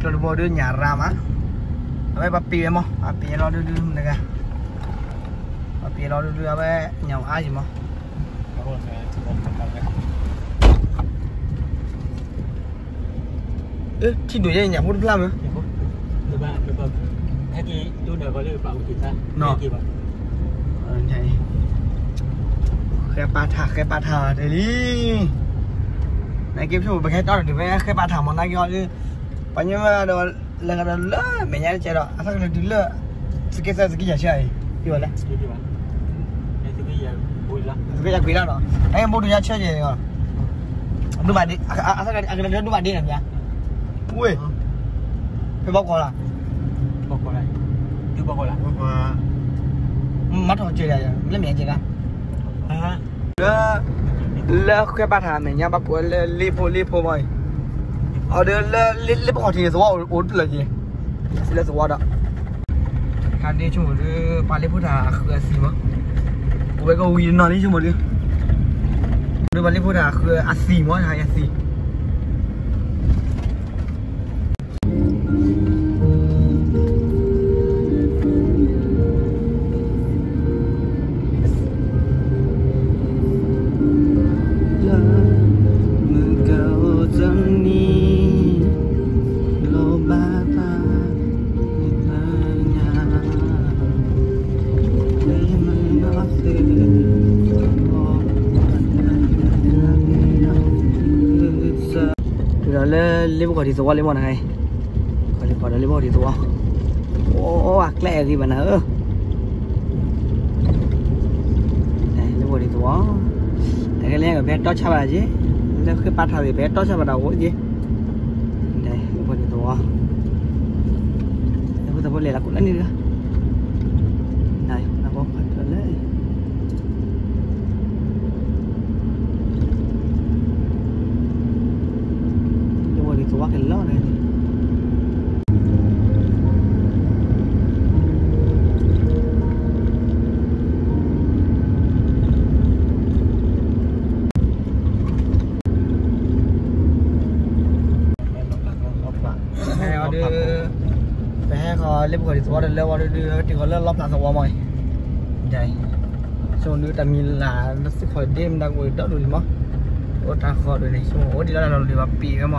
Kalau bawa dia nyaram ah. Apa papi mo? Papi lo dia bắp bì Papi lo dia dia apa nyau aja mo. Aku saya cukup tempatnya. Eh, tidur je được ba được ya. Ibu, coba coba. Haki tu dah boleh pak ta, No. Haki Khe ba thả khe ba thả đây đi. Này kiếm số bằng hết đó thì với khe ba thả món này gọi chứ là đó đó. À đó lỡ. Sự cái sao sự cái giả chơi. Đi vào đây. Jadi pak. Itu dia boleh lah. Sự cái giả quý đó đó. Anh em mua đồ nhà chơi gì rồi. Đúng bạn đi. À à sao cái cái đó đúng bạn đi làm gì? Ui. Phải bóc qua là. Lah. Tu pokok lah. Mắt họ chơi này. Lấy mẹ chơi ra. Ah. lơ lơ cái ba thằng này nha bác của lipo lipo mày ở đây lơ lipo họ thì số ổn là gì xin là số đó cái đi chung rồi ba lipo thà khơi gì mà bây giờ uy nó đi chung rồi đi rồi ba lipo thà khơi asi mà hay asi Engkau là lấy một quả thì lấy một này. Quả thì quả đó lấy một thì Ô, ạc lẹ gì mà nỡ Đây, lấy một thì số Đấy, cái này là bên to chả bà chứ. Nó cái bát thằng thì bé to chả bà đầu chứ. Đây, lấy một thì cái Đây, bây giờ là cũng lên đi nữa Đây, nó có phải trở lại nhưng mà thì số này ở đây Bé lên gọi thì đây leo đây thì có lên lóp là số mày Đây. Sau nữa ta mình là nó sẽ khỏi đêm đang ngồi đỡ rồi mà. Ô ta khỏi rồi này. Xong ô đi là nó đi vào pì mà.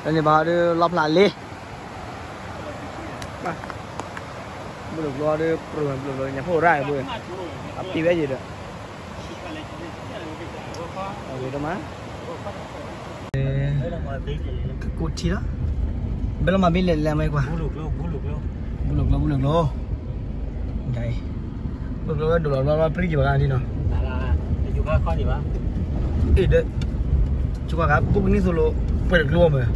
แล้วนี่บาดูรอบหลานเลยมาบุรุษรอดูปลุกปลุกเลยเนี่ยพวกไร่บุยอับตีไว้จีเด้อเอาไปทำไมกูทีละเบลมาบิเลนแล้วไหมกว่าบุรุษโลบุรุษโลบุรุษโลบุรุษโลใหญ่บุรุษโลดูเราเราปริจิบกันดีเนาะอยู่บ้านข้อดีปะเอ็ดจุกครับปุ๊กนี่สุโลเปิดกลัวมั้ย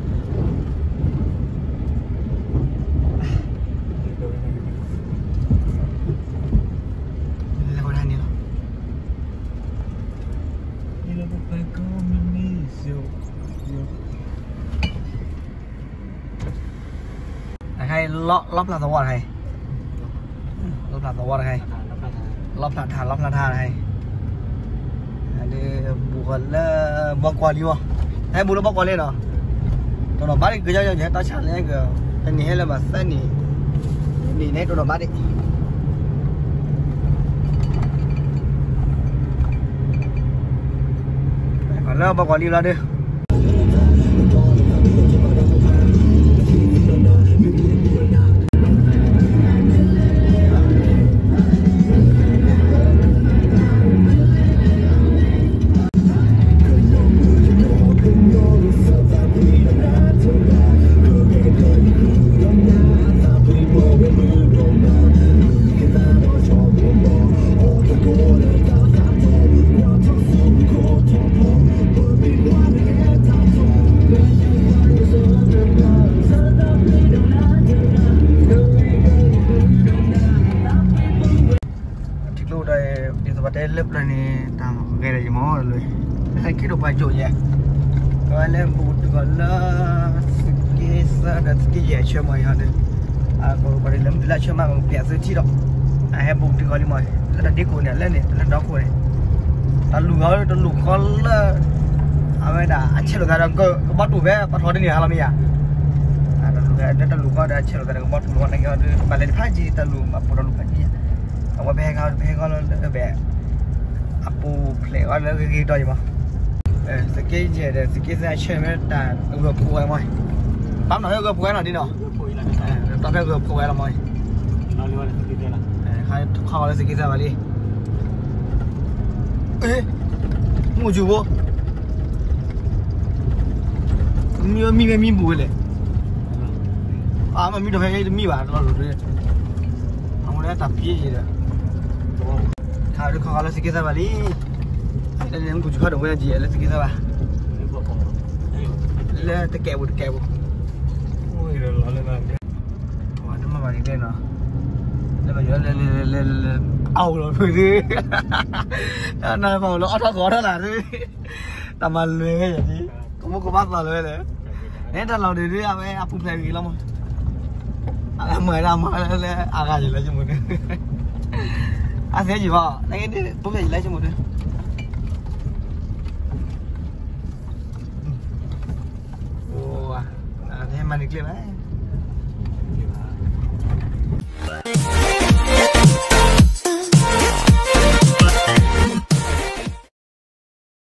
Ini lah bukan kau ni. Zio. Zio. Hay lóp lóp là tàu hay. Lóp là tàu hay. Lóp là thả lóp là thả hay. Ada bukan lah bawa kuali vô. Hay buồn là bulu bawa lên rồi. Tao nó bắt đi cứ cho cho nhé, tao chán lên cái cái này là mà sai nè. Nè này tao nó bắt đi. Còn là bawa kuali lah dia. Cái đồ bài chỗ nhỉ gọi là bút gọi là cái sao đó cái gì cho mày hả đấy à có đi làm là cho mà bẻ sự chi đó à hay bút gọi đi mày là đi cổ này lên này là đó cổ này ta lù gọi ta lù con là à mày đã anh chơi được cái đó có bắt đủ bé bắt hồi đi hả làm gì à à ta lù cái ta lù gọi đã chơi được cái đó bắt đủ này cái đó mà lên phát gì အဲစကိတ်ကျဲတဲ့စကိတ်ဆိုင်ချဲမဲ့တာအခုပွယ်မိုင်းပမ်းတော့ကပွယ်တော့ဒီနော်ပွယ်လာတော့ကပွယ်လာမိုင်းနော်လေးပါစကိတ်လာအဲခါခါလေးစကိတ်ဆိုင်ပါလေအဲငိုကြဘောမီမီမီဘူးလေအာမမီတော့ခဲမီပါတော့လို့တွေ့အောင်လည်းတပြည့်ရတယ်ခါရခါလေးစကိတ်ဆိုင်ပါလေ nên em cũng chưa được quen gì là cái sao bà. Là cái kẹo bột kẹo bột ui rồi nó lên này ủa nó mà bà đi lên rồi lên bà nhớ lên lên lên lên ầu rồi phải chứ nó vào lõ nó khó đó là chứ làm lười cái gì cũng muốn có bắt vào lười đấy. Nên là lâu đi đi em em cũng thấy gì lắm rồi? Em mời ra mời à ra à, gì lấy cho mình à thế gì vào lấy cái bút này lấy cho mình đi à thế mà đi clip đấy